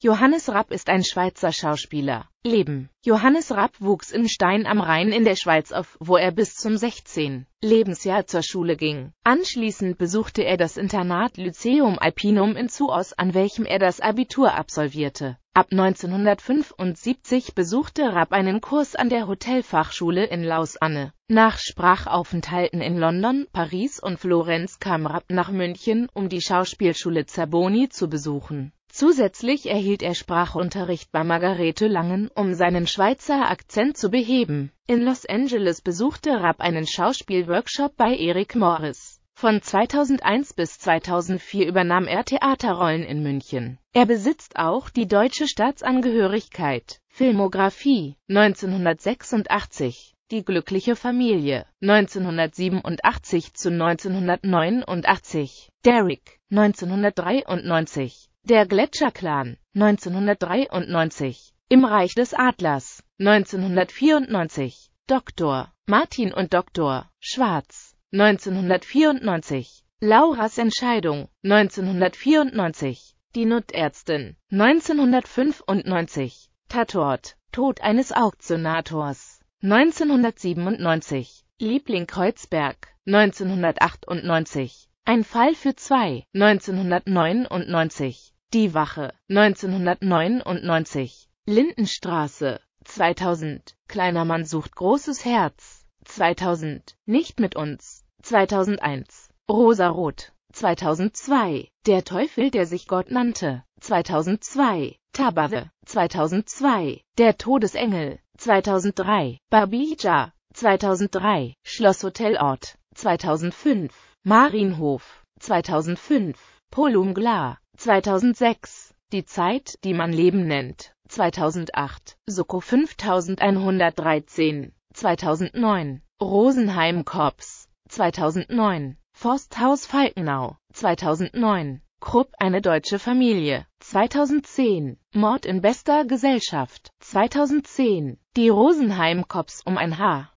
Johannes Rapp ist ein Schweizer Schauspieler. Leben Johannes Rapp wuchs in Stein am Rhein in der Schweiz auf, wo er bis zum 16. Lebensjahr zur Schule ging. Anschließend besuchte er das Internat Lyceum Alpinum in Zuos, an welchem er das Abitur absolvierte. Ab 1975 besuchte Rapp einen Kurs an der Hotelfachschule in Lausanne. Nach Sprachaufenthalten in London, Paris und Florenz kam Rapp nach München, um die Schauspielschule Zerboni zu besuchen Zusätzlich erhielt er Sprachunterricht bei Margarete Langen, um seinen Schweizer Akzent zu beheben. In Los Angeles besuchte Rapp einen Schauspielworkshop bei Eric Morris. Von 2001 bis 2004 übernahm er Theaterrollen in München. Er besitzt auch die deutsche Staatsangehörigkeit. Filmografie 1986 Die glückliche Familie 1987 zu 1989 Derrick 1993 der Gletscherclan (1993) Im Reich des Adlers (1994) Dr. Martin und Dr. Schwarz (1994) Lauras Entscheidung (1994) Die Notärztin (1995) Tatort Tod eines Auktionators (1997) Liebling Kreuzberg (1998) Ein Fall für zwei (1999) die Wache (1999) Lindenstraße 2000 Kleiner Mann sucht großes Herz. 2000 Nicht mit uns. 2001 Rosarot. 2002 Der Teufel, der sich Gott nannte. 2002 Tabave 2002 Der Todesengel. 2003 Barbija 2003 Schlosshotelort. 2005 Marienhof. 2005 Polumgla 2006 Die Zeit, die man Leben nennt. 2008 Soko 5113 2009 Rosenheim Korps. 2009 Forsthaus Falkenau. 2009 Krupp eine deutsche Familie. 2010 Mord in bester Gesellschaft. 2010 Die Rosenheim Cops um ein Haar